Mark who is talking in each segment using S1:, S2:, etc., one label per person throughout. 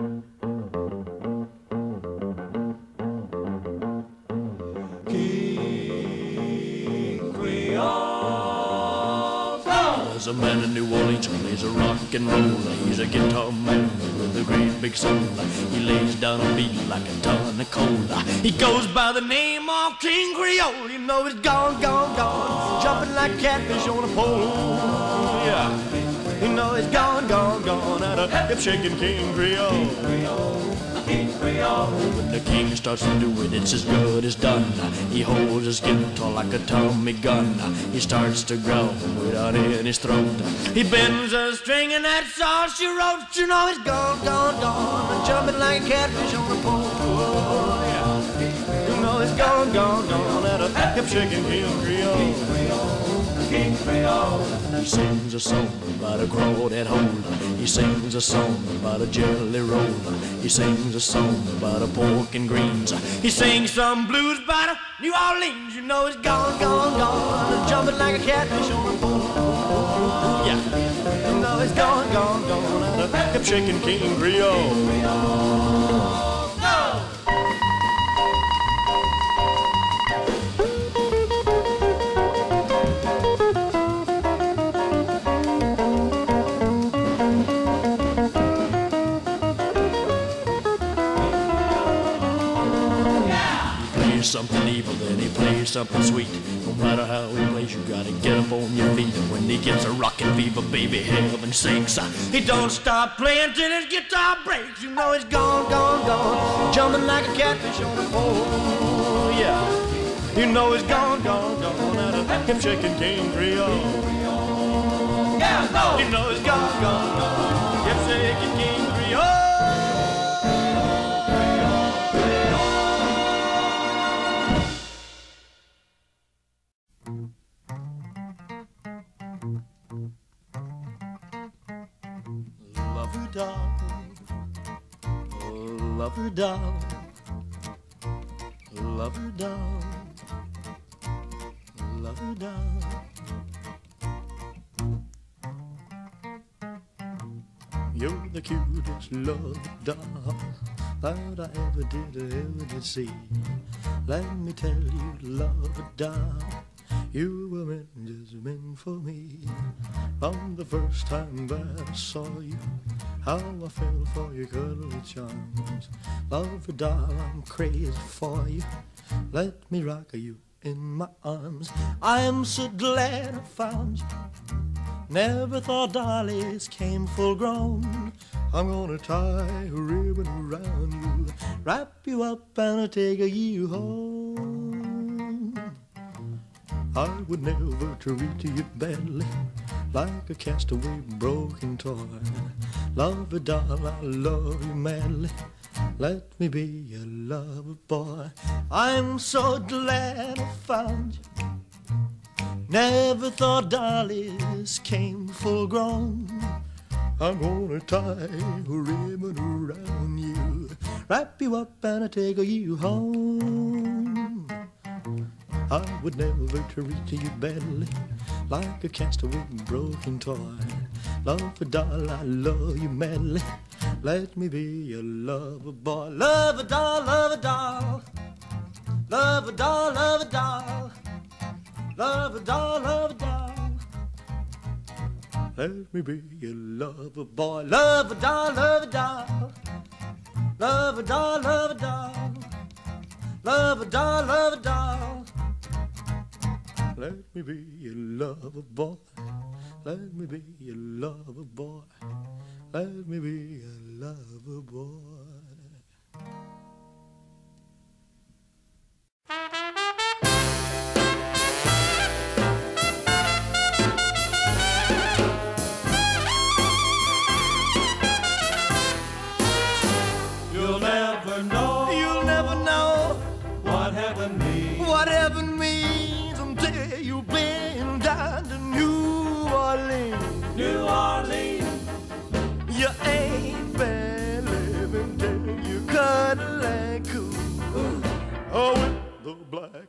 S1: There's a man in New Orleans plays a rock and roll. He's a guitar man with a great big soul. He lays down a beat like a ton of coal. He goes by the name of King Creole. You know he's gone, gone, gone, jumping like catfish on a pole. Yeah. You know he's gone, gone, gone out of hip shaking King Creole. When the king starts to do it, it's as good as done. He holds his guitar like a Tommy gun. He starts to growl without his throat. He bends a string and that's all she wrote. You know he's gone, gone, gone, jumping like a catfish on a pole. You know he's gone, gone, gone out of hip shaking King Creole. King Creole. He sings a song about a crawdad hole. He sings a song about a jelly roll. He sings a song about a pork and greens. He sings some blues about a New Orleans. You know he's gone, gone, gone, jumping like a catfish on a pole. Yeah. You know he's gone, gone, gone, hip shaking King Creole. Something evil, then he plays something sweet. No matter how he plays, you gotta get up on your feet. When he gets a rockin' fever, baby, heaven sinks. He don't stop playing till his guitar breaks. You know he's gone, gone, gone, jumping like a catfish on a pole. Yeah, you know he's gone, gone, gone out of hip shaking King Creole. Yeah, no, you know he's gone, gone, gone, doll, lover doll, lover doll. You're the cutest love doll that I ever did, ever did see. Let me tell you, love doll, you were meant, just meant for me. From the first time that I saw you, how I fell for your cuddly charms. Love doll, I'm crazy for you. Let me rock you in my arms. I am so glad I found you. Never thought dollies came full grown. I'm gonna tie a ribbon around you, wrap you up and take you home. I would never treat you badly, like a castaway broken toy. Love a doll, I love you madly. Let me be your lover boy. I'm so glad I found you. Never thought dollies came full grown. I'm gonna tie a ribbon around you, wrap you up and take you home. I would never treat you badly, like a castaway broken toy. Love a doll, I love you madly. Let me be your lover boy. Love a doll, love a doll. Love a doll, love a doll. Love a doll, love a doll. Let me be your lover boy. Love a doll, love a doll. Love a doll, love a doll. Love a doll, love a doll. Let me be your lover boy. Let me be your lover boy. Let me be your lover boy.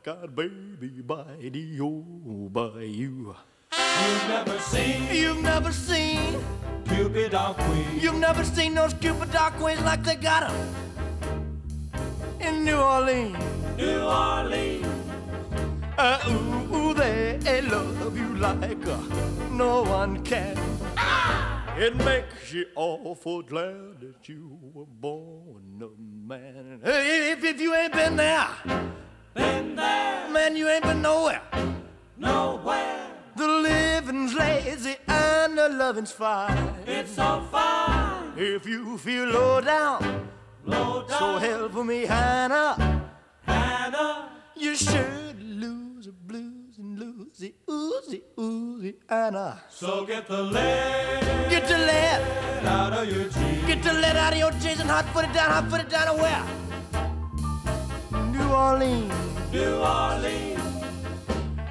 S1: Black-eyed baby by the old bayou.
S2: You've never seen
S1: You've never seen.
S2: Cupid or Queen.
S1: You've never seen those Cupid Dark queens like they got 'em in New Orleans.
S2: New Orleans.
S1: Uh, ooh, ooh, they love you like uh, no one can. Ah! It makes you awful glad that you were born a man. Hey, if, if you ain't been there,
S2: Been there,
S1: man, you ain't been nowhere.
S2: nowhere.
S1: The living's lazy and the loving's fine.
S2: It's so fine.
S1: If you feel low down,
S2: Low down.
S1: so help me, Hannah.
S2: Hannah.
S1: You should lose the blues and lose the oozy, oozy, Anna.
S2: So get the lead
S1: Get the lead,
S2: out of your jeans.
S1: get the lead out of your jeans and hot foot it down, hot foot it down to where? New Orleans,
S2: New Orleans.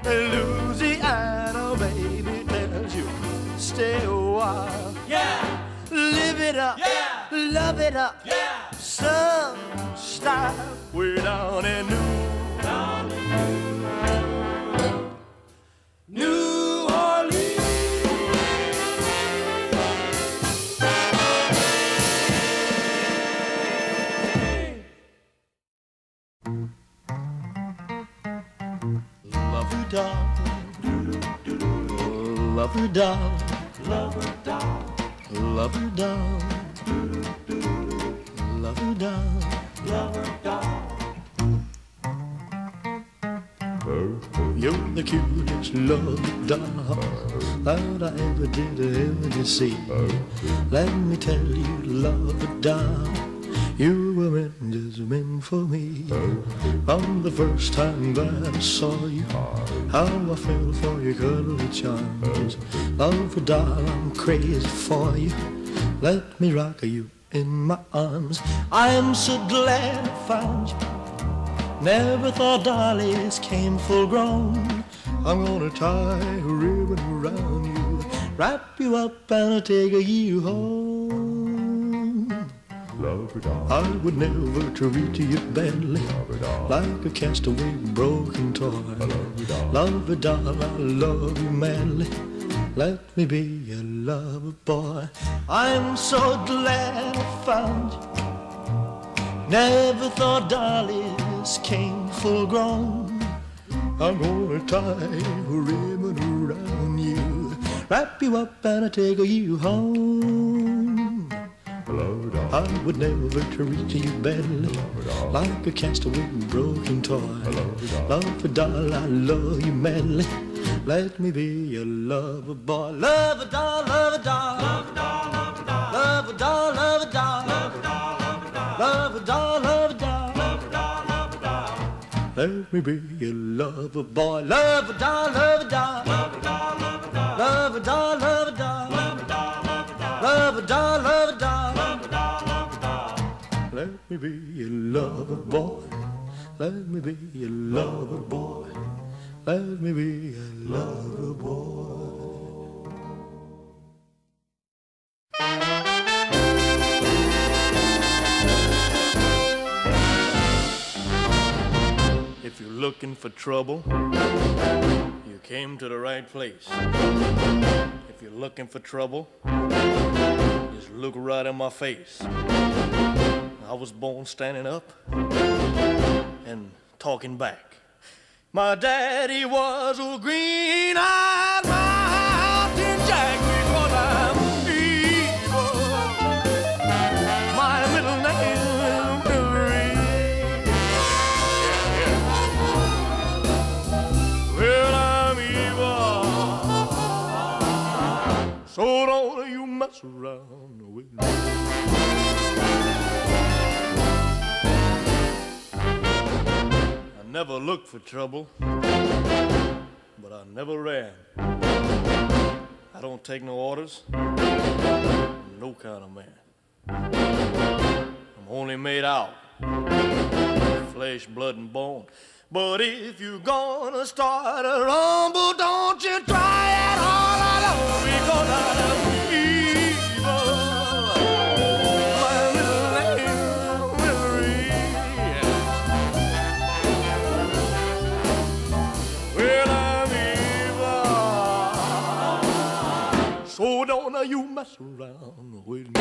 S1: Louisiana, baby, tells you stay a while.
S2: Yeah,
S1: Live it up,
S2: Yeah.
S1: love it up,
S2: yeah.
S1: some style. We're down in New,
S2: Lover
S1: doll, lover doll, lover doll, lover
S2: doll, lover doll.
S1: You're the cutest love doll that I ever did ever see. Let me tell you, love doll you were meant just meant for me. From the first time that I saw you, how I fell for your cuddly charms. Love doll, I'm crazy for you. Let me rock you in my arms. I'm so glad I found you. Never thought dollies came full grown. I'm gonna tie a ribbon around you, wrap you up and I'll take you home. I would never treat you badly, like a castaway broken toy. Love a doll, I love you madly. Let me be your lover boy. I'm so glad I found you. Never thought dollies came full grown. I'm gonna tie a ribbon around you, wrap you up and take you home. I would never to reach you badly Like a castaway broken toy. Love a doll, I love you madly Let me be your lover boy. Love a doll, love a doll. Love a doll, love a doll. Love a doll, love a doll. Love a doll, love a doll Love a doll, love a doll Let me be your lover boy. Love a doll, love a doll. Love a doll, love a doll. Love a doll, love a doll Love a doll, love a doll me be your lover boy. Let me be your lover boy. Let me be your lover boy. If you're looking for trouble, you came to the right place. If you're looking for trouble, just look right in my face. I was born standing up and talking back. My daddy was a green-eyed mountain jack because I'm evil. My middle name is. Well, I'm evil. So don't you mess around with me. Never looked for trouble, but I never ran. I don't take no orders, no kind of man. I'm only made out flesh, blood, and bone. But if you're gonna start a rumble, don't you try it all alone because I'm you mess around with me.